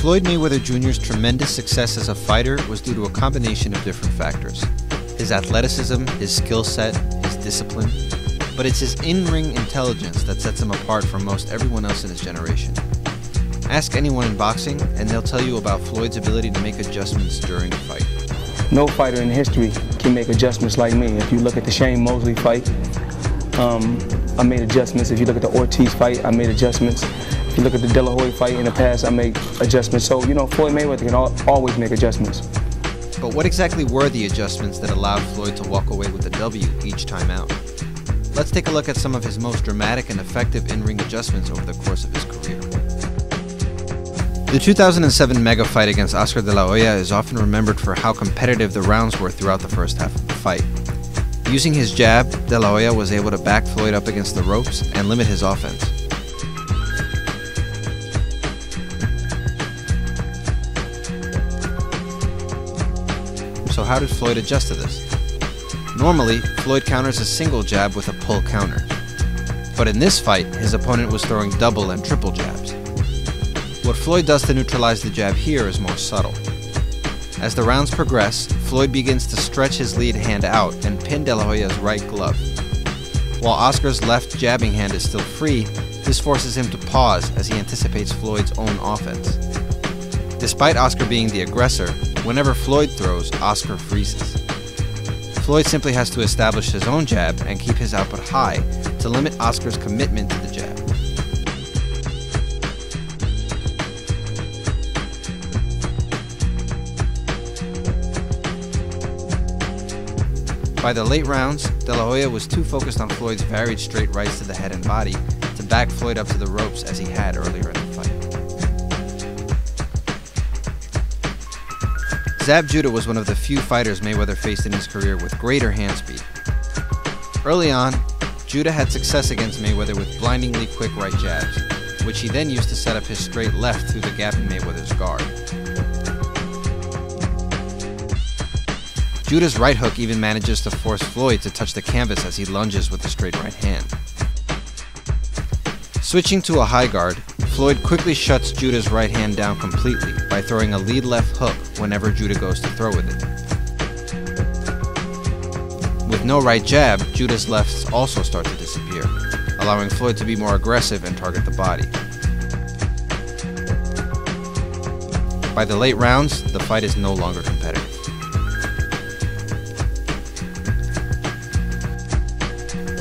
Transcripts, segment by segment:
Floyd Mayweather Jr.'s tremendous success as a fighter was due to a combination of different factors his athleticism, his skill set, his discipline. But it's his in ring intelligence that sets him apart from most everyone else in his generation. Ask anyone in boxing, and they'll tell you about Floyd's ability to make adjustments during a fight. No fighter in history can make adjustments like me. If you look at the Shane Mosley fight, um, I made adjustments. If you look at the Ortiz fight, I made adjustments. You look at the De La Hoya fight in the past, I made adjustments. So, you know, Floyd Mayweather can al always make adjustments. But what exactly were the adjustments that allowed Floyd to walk away with a W each time out? Let's take a look at some of his most dramatic and effective in-ring adjustments over the course of his career. The 2007 mega fight against Oscar de la Hoya is often remembered for how competitive the rounds were throughout the first half of the fight. Using his jab, De La Hoya was able to back Floyd up against the ropes and limit his offense. How did Floyd adjust to this? Normally, Floyd counters a single jab with a pull counter. But in this fight, his opponent was throwing double and triple jabs. What Floyd does to neutralize the jab here is more subtle. As the rounds progress, Floyd begins to stretch his lead hand out and pin De La Hoya's right glove. While Oscar's left jabbing hand is still free, this forces him to pause as he anticipates Floyd's own offense. Despite Oscar being the aggressor, whenever Floyd throws, Oscar freezes. Floyd simply has to establish his own jab and keep his output high to limit Oscar's commitment to the jab. By the late rounds, De La Hoya was too focused on Floyd's varied straight rights to the head and body to back Floyd up to the ropes as he had earlier in the fight. Zab Judah was one of the few fighters Mayweather faced in his career with greater hand speed. Early on, Judah had success against Mayweather with blindingly quick right jabs, which he then used to set up his straight left through the gap in Mayweather's guard. Judah's right hook even manages to force Floyd to touch the canvas as he lunges with the straight right hand. Switching to a high guard, Floyd quickly shuts Judah's right hand down completely by throwing a lead left hook whenever Judah goes to throw with it. With no right jab, Judah's lefts also start to disappear, allowing Floyd to be more aggressive and target the body. By the late rounds, the fight is no longer competitive.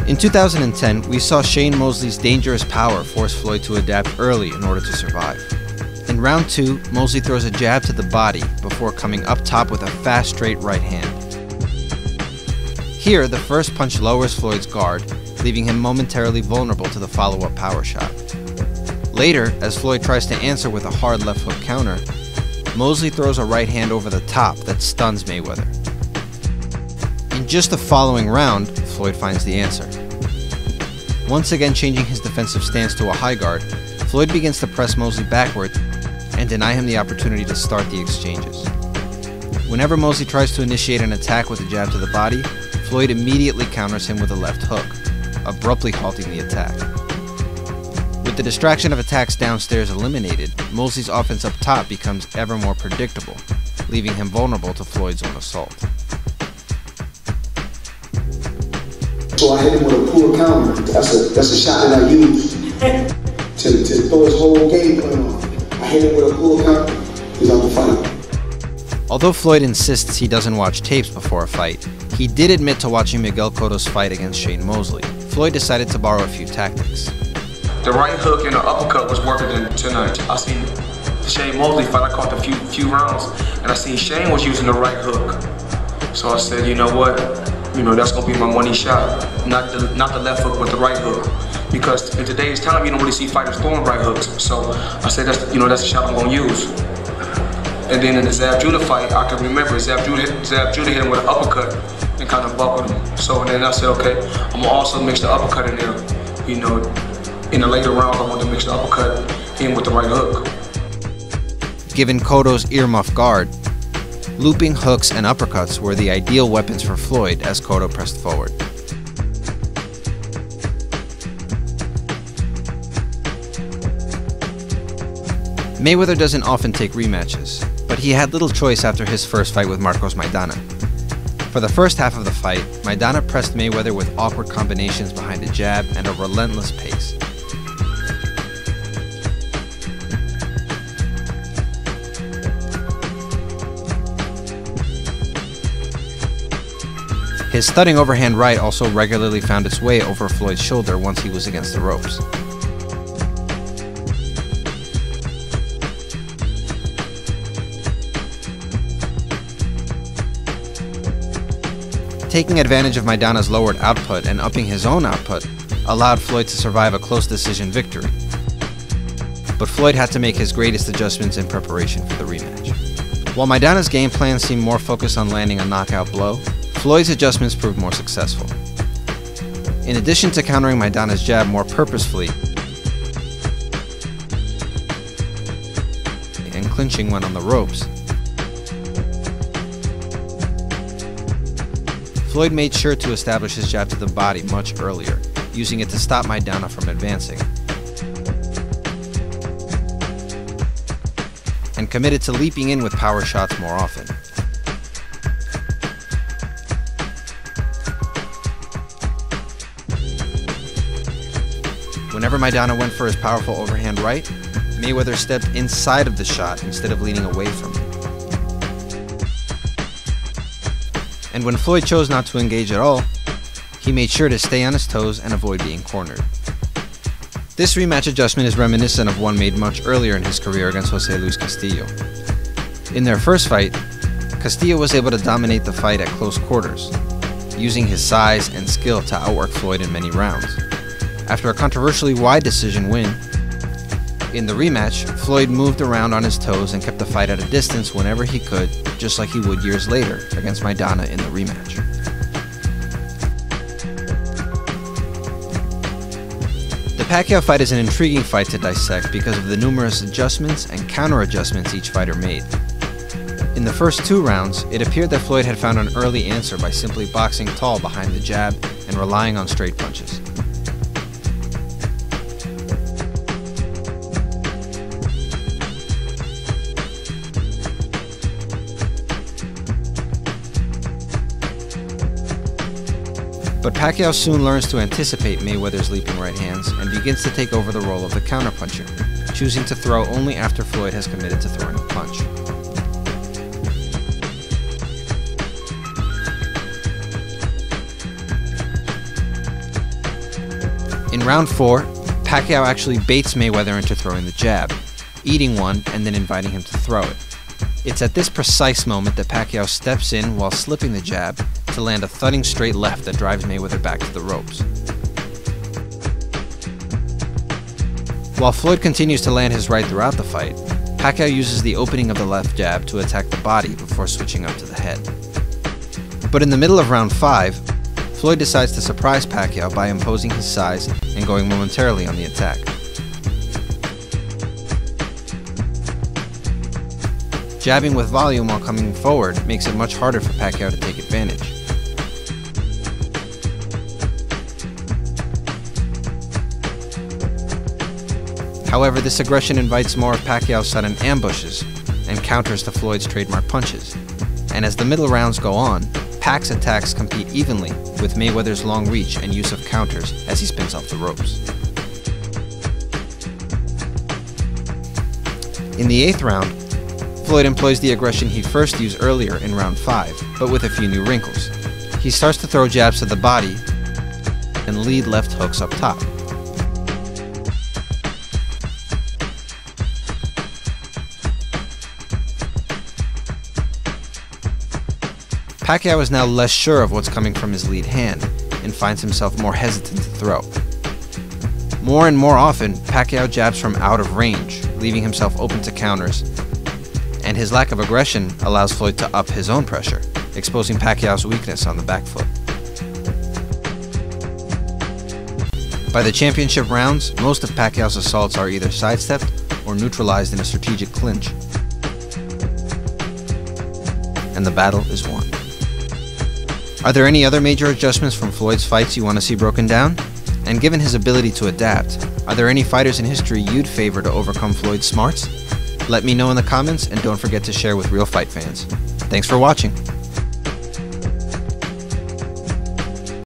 In 2010, we saw Shane Mosley's dangerous power force Floyd to adapt early in order to survive. In round 2, Mosley throws a jab to the body before coming up top with a fast straight right hand. Here, the first punch lowers Floyd's guard, leaving him momentarily vulnerable to the follow-up power shot. Later, as Floyd tries to answer with a hard left hook counter, Mosley throws a right hand over the top that stuns Mayweather. In just the following round, Floyd finds the answer. Once again changing his defensive stance to a high guard, Floyd begins to press Mosley backward and deny him the opportunity to start the exchanges. Whenever Mosley tries to initiate an attack with a jab to the body, Floyd immediately counters him with a left hook, abruptly halting the attack. With the distraction of attacks downstairs eliminated, Mosley's offense up top becomes ever more predictable, leaving him vulnerable to Floyd's own assault. So I hit him with a pull counter. That's a that's a shot that I used to, to throw his whole game plan off. I hit him with a pull counter. He's out the fight. Although Floyd insists he doesn't watch tapes before a fight, he did admit to watching Miguel Cotto's fight against Shane Mosley. Floyd decided to borrow a few tactics. The right hook and the uppercut was working tonight. I seen Shane Mosley fight. I caught a few few rounds, and I seen Shane was using the right hook. So I said, you know what? You know that's gonna be my money shot. Not the not the left hook, but the right hook. Because in today's time, you don't really see fighters throwing right hooks. So I said that's you know that's the shot I'm gonna use. And then in the Zab Judah fight, I can remember Zab Judah, Zab Judah hit him with an uppercut and kind of buckled him. So then I said, okay, I'm gonna also mix the uppercut in there. You know, in the later rounds, I want to mix the uppercut in with the right hook. Given Cotto's earmuff guard, looping hooks and uppercuts were the ideal weapons for Floyd as Cotto pressed forward. Mayweather doesn't often take rematches, but he had little choice after his first fight with Marcos Maidana. For the first half of the fight, Maidana pressed Mayweather with awkward combinations behind a jab and a relentless pace. His thudding overhand right also regularly found its way over Floyd's shoulder once he was against the ropes. Taking advantage of Maidana's lowered output and upping his own output allowed Floyd to survive a close decision victory. But Floyd had to make his greatest adjustments in preparation for the rematch. While Maidana's game plan seemed more focused on landing a knockout blow, Floyd's adjustments proved more successful. In addition to countering Maidana's jab more purposefully and clinching when on the ropes, Floyd made sure to establish his jab to the body much earlier, using it to stop Maidana from advancing. And committed to leaping in with power shots more often. Whenever Maidana went for his powerful overhand right, Mayweather stepped inside of the shot instead of leaning away from it. And when Floyd chose not to engage at all, he made sure to stay on his toes and avoid being cornered. This rematch adjustment is reminiscent of one made much earlier in his career against Jose Luis Castillo. In their first fight, Castillo was able to dominate the fight at close quarters, using his size and skill to outwork Floyd in many rounds. After a controversially wide decision win, in the rematch, Floyd moved around on his toes and kept the fight at a distance whenever he could, just like he would years later against Maidana in the rematch. The Pacquiao fight is an intriguing fight to dissect because of the numerous adjustments and counter adjustments each fighter made. In the first two rounds, it appeared that Floyd had found an early answer by simply boxing tall behind the jab and relying on straight punches. But Pacquiao soon learns to anticipate Mayweather's leaping right hands and begins to take over the role of the counterpuncher, choosing to throw only after Floyd has committed to throwing a punch. In round 4, Pacquiao actually baits Mayweather into throwing the jab, eating one and then inviting him to throw it. It's at this precise moment that Pacquiao steps in while slipping the jab to land a thudding straight left that drives Mayweather back to the ropes. While Floyd continues to land his right throughout the fight, Pacquiao uses the opening of the left jab to attack the body before switching up to the head. But in the middle of round 5, Floyd decides to surprise Pacquiao by imposing his size and going momentarily on the attack. Jabbing with volume while coming forward makes it much harder for Pacquiao to take advantage. However, this aggression invites more of Pacquiao's sudden ambushes and counters to Floyd's trademark punches. And as the middle rounds go on, Pac's attacks compete evenly with Mayweather's long reach and use of counters as he spins off the ropes. In the eighth round, Floyd employs the aggression he first used earlier in round 5, but with a few new wrinkles. He starts to throw jabs to the body and lead left hooks up top. Pacquiao is now less sure of what's coming from his lead hand and finds himself more hesitant to throw. More and more often, Pacquiao jabs from out of range, leaving himself open to counters, and his lack of aggression allows Floyd to up his own pressure, exposing Pacquiao's weakness on the back foot. By the championship rounds, most of Pacquiao's assaults are either sidestepped or neutralized in a strategic clinch, and the battle is won. Are there any other major adjustments from Floyd's fights you want to see broken down? And given his ability to adapt, are there any fighters in history you'd favor to overcome Floyd's smarts? Let me know in the comments and don't forget to share with real fight fans. Thanks for watching.